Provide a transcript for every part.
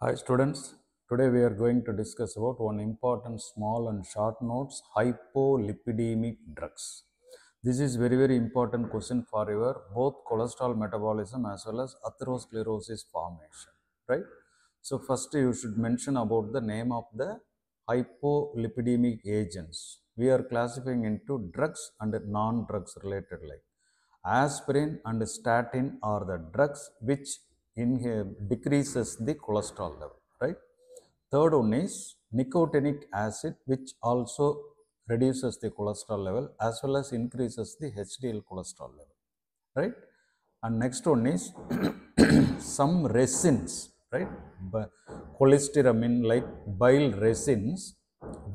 Hi students, today we are going to discuss about one important small and short notes hypolipidemic drugs. This is very very important question for your both cholesterol metabolism as well as atherosclerosis formation, right? So first you should mention about the name of the hypolipidemic agents. We are classifying into drugs and non-drugs related like aspirin and statin are the drugs which in, decreases the cholesterol level, right? Third one is nicotinic acid, which also reduces the cholesterol level as well as increases the HDL cholesterol level, right? And next one is some resins, right? But cholestyramine like bile resins,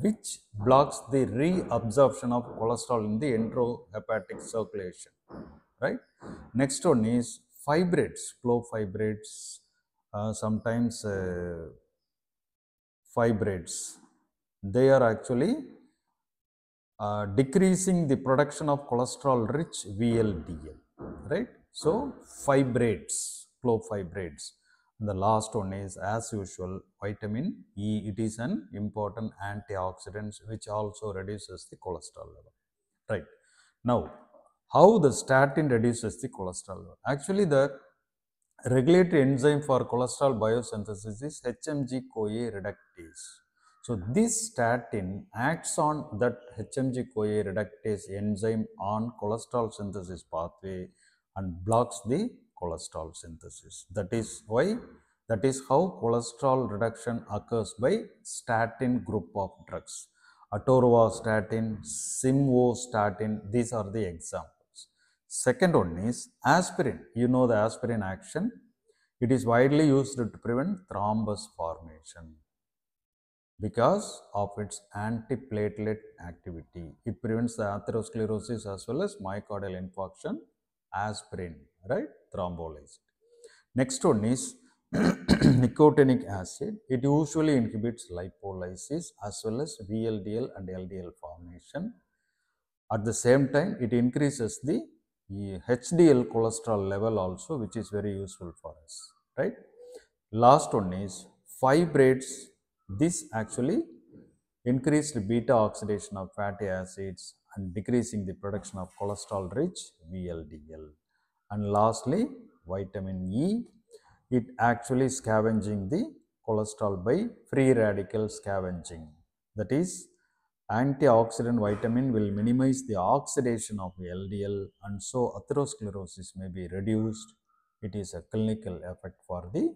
which blocks the reabsorption of cholesterol in the enterohepatic circulation, right? Next one is fibrates, clofibrates, uh, sometimes uh, fibrates. They are actually uh, decreasing the production of cholesterol rich VLDL, right? So, fibrates, flow fibrates. And the last one is as usual vitamin E. It is an important antioxidant which also reduces the cholesterol level, right? Now, how the statin reduces the cholesterol level? Actually, the regulatory enzyme for cholesterol biosynthesis is HMG-CoA reductase. So this statin acts on that HMG-CoA reductase enzyme on cholesterol synthesis pathway and blocks the cholesterol synthesis. That is why that is how cholesterol reduction occurs by statin group of drugs. Atorvastatin, simvastatin, these are the examples. Second one is aspirin. You know the aspirin action. It is widely used to prevent thrombus formation because of its antiplatelet activity. It prevents the atherosclerosis as well as myocardial infarction. Aspirin, right? Thrombolysis. Next one is nicotinic acid. It usually inhibits lipolysis as well as VLDL and LDL formation. At the same time, it increases the HDL cholesterol level also, which is very useful for us, right? Last one is fibrates. This actually increased beta oxidation of fatty acids and decreasing the production of cholesterol rich VLDL. And lastly, vitamin E, it actually scavenging the cholesterol by free radical scavenging. That is, antioxidant vitamin will minimize the oxidation of LDL and so atherosclerosis may be reduced. It is a clinical effect for the